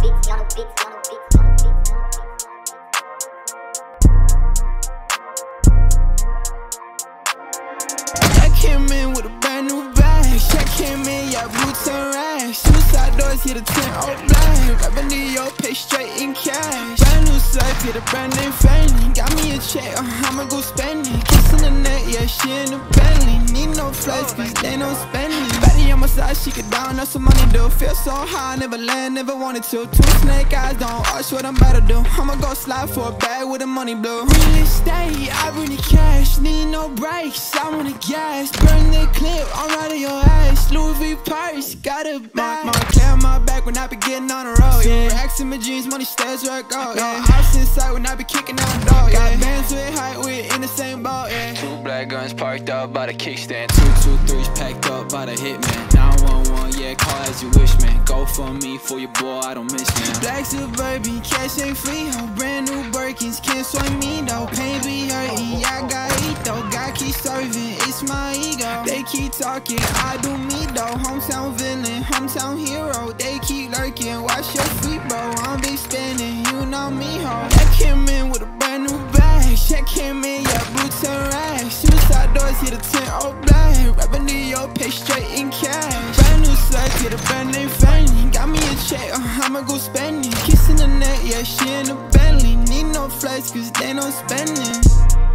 Came in with a brand new bag. Check came in, yeah, boots and rags. Suicide doors, hit a 10 all black. New York, pay straight in cash. Brand new site, get a brand name family. Got me a check, uh, I'ma go spend it. Kissing the neck, yeah, she in the Bentley. Need no flights, cause they no spending. My side, she could down up some money, do. Feel so high, never land, never wanted to. Two snake eyes, don't ask what I'm about to do. I'ma go slide for a bag with the money blue. Real estate, I bring the cash, need no brakes, on the gas. Burn the clip, I'm right on your ass. Louis V purse, got a bag. Mama clear my back when I be getting on the road, yeah. Racks in my jeans, money stays where I go, yeah. House inside when I be kicking down guns parked up by the kickstand. Two two threes packed up by the hitman. 911, yeah, call as you wish, man. Go for me, for your boy, I don't miss, man. Black suburban, cash ain't free, ho. Brand new Birkins, can't swing me though. Pain be hurting, I got heat though. God keep serving, it's my ego. They keep talking, I do me though. Hometown villain, hometown hero. They keep lurking, watch your feet, bro. to the 10 all black. Rapping to your pay straight in cash. Brand new slug to a brand new fanny. Got me a check, uh, I'ma go spend it. Kissing the neck, yeah, she in the Bentley. Need no flights, cause they don't spend it.